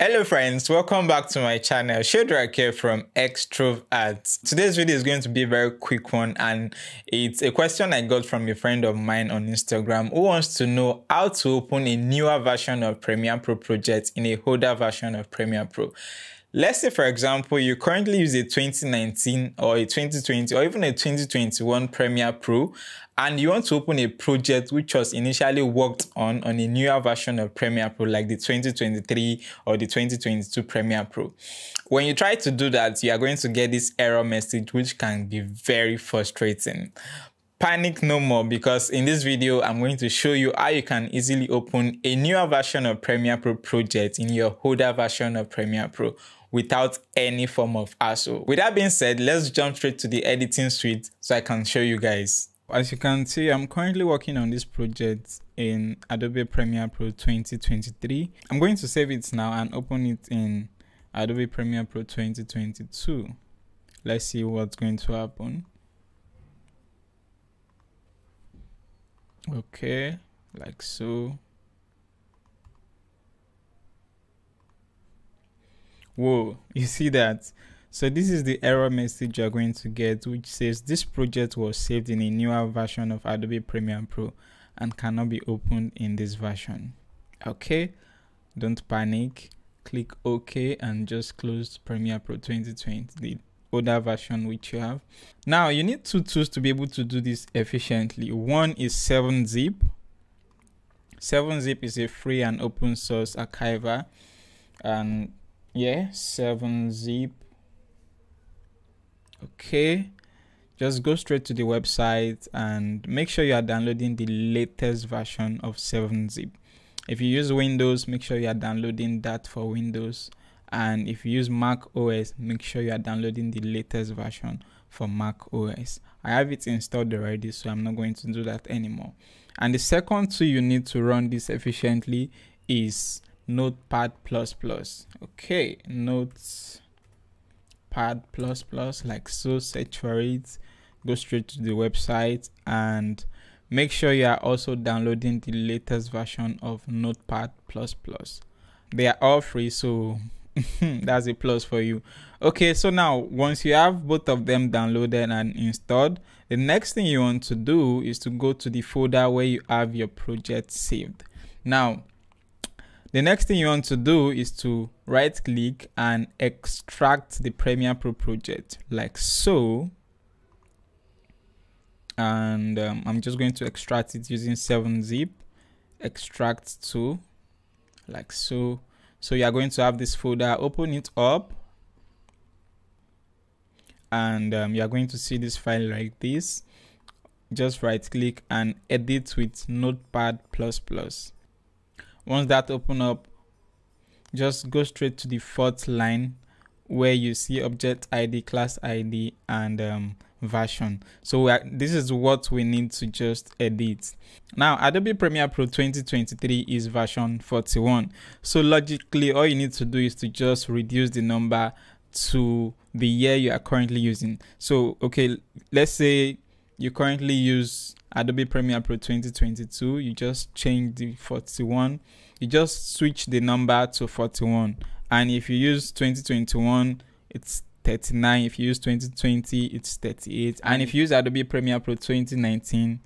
Hello friends, welcome back to my channel. Shedrack here from Xtrovarts. Today's video is going to be a very quick one and it's a question I got from a friend of mine on Instagram who wants to know how to open a newer version of Premiere Pro project in a older version of Premiere Pro. Let's say, for example, you currently use a 2019 or a 2020 or even a 2021 Premiere Pro and you want to open a project which was initially worked on on a newer version of Premiere Pro like the 2023 or the 2022 Premiere Pro. When you try to do that, you are going to get this error message which can be very frustrating panic no more because in this video i'm going to show you how you can easily open a newer version of premiere pro project in your older version of premiere pro without any form of hassle. With that being said, let's jump straight to the editing suite so I can show you guys. As you can see, I'm currently working on this project in Adobe Premiere Pro 2023. I'm going to save it now and open it in Adobe Premiere Pro 2022. Let's see what's going to happen. Okay, like so. Whoa, you see that? So this is the error message you're going to get which says this project was saved in a newer version of Adobe Premiere Pro and cannot be opened in this version. Okay, don't panic. Click OK and just close Premiere Pro 2020, the older version which you have. Now you need two tools to be able to do this efficiently. One is 7-Zip. 7-Zip is a free and open source archiver and yeah 7zip okay just go straight to the website and make sure you are downloading the latest version of 7zip if you use windows make sure you are downloading that for windows and if you use mac os make sure you are downloading the latest version for mac os i have it installed already so i'm not going to do that anymore. And the second tool you need to run this efficiently is notepad. Plus plus okay notepad plus plus like so search for it go straight to the website and make sure you are also downloading the latest version of notepad. Plus plus they are all free so that's a plus for you okay so now once you have both of them downloaded and installed the next thing you want to do is to go to the folder where you have your project saved now the next thing you want to do is to right click and extract the Premiere Pro project like so. And um, I'm just going to extract it using 7-zip, extract to like so. So you are going to have this folder, open it up and um, you are going to see this file like this. Just right click and edit with notepad once that open up just go straight to the fourth line where you see object id class id and um, version. So are, this is what we need to just edit. Now adobe premiere pro 2023 is version 41 so logically all you need to do is to just reduce the number to the year you are currently using. So okay let's say you currently use Adobe Premiere Pro 2022, you just change the 41, you just switch the number to 41. And if you use 2021, it's 39. If you use 2020, it's 38. And if mm. you use Adobe Premiere Pro 2019,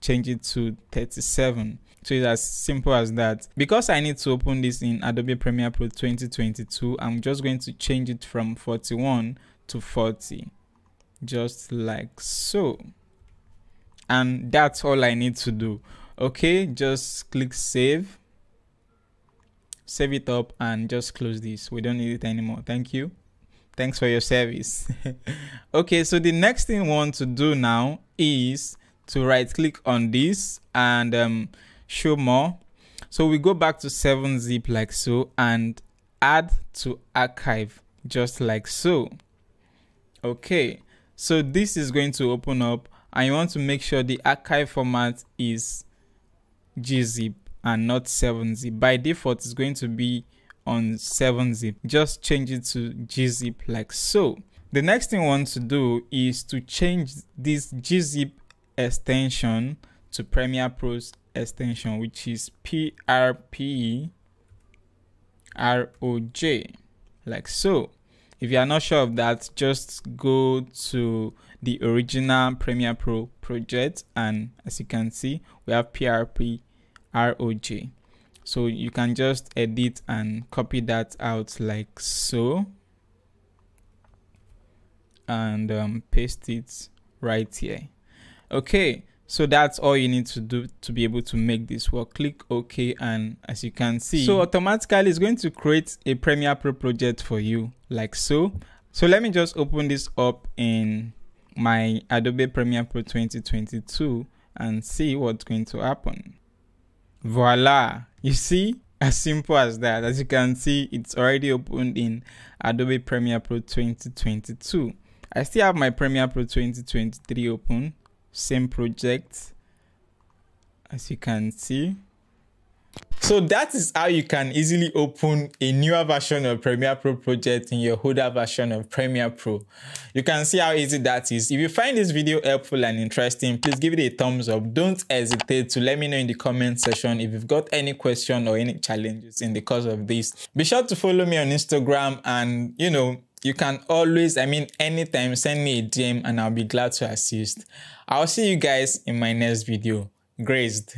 change it to 37. So it's as simple as that. Because I need to open this in Adobe Premiere Pro 2022, I'm just going to change it from 41 to 40. Just like so and that's all I need to do okay just click save save it up and just close this we don't need it anymore thank you thanks for your service. Okay so the next thing we want to do now is to right click on this and um, show more. So we go back to 7zip like so and add to archive just like so. Okay so this is going to open up and you want to make sure the archive format is gzip and not 7zip by default it's going to be on 7zip just change it to gzip like so the next thing we want to do is to change this gzip extension to premiere pro's extension which is prp ROJ like so. If you are not sure of that, just go to the original Premiere Pro project and as you can see, we have PRP ROJ. So you can just edit and copy that out like so and um, paste it right here. Okay, so that's all you need to do to be able to make this work. Click OK and as you can see, so automatically it's going to create a Premiere Pro project for you like so. So let me just open this up in my Adobe Premiere Pro 2022 and see what's going to happen. Voila! You see, as simple as that. As you can see, it's already opened in Adobe Premiere Pro 2022. I still have my Premiere Pro 2023 open same project as you can see so that is how you can easily open a newer version of Premiere Pro project in your older version of Premiere Pro. You can see how easy that is. If you find this video helpful and interesting, please give it a thumbs up. Don't hesitate to let me know in the comment section if you've got any question or any challenges in the course of this. Be sure to follow me on Instagram and, you know, you can always, I mean, anytime send me a DM and I'll be glad to assist. I'll see you guys in my next video. Graced.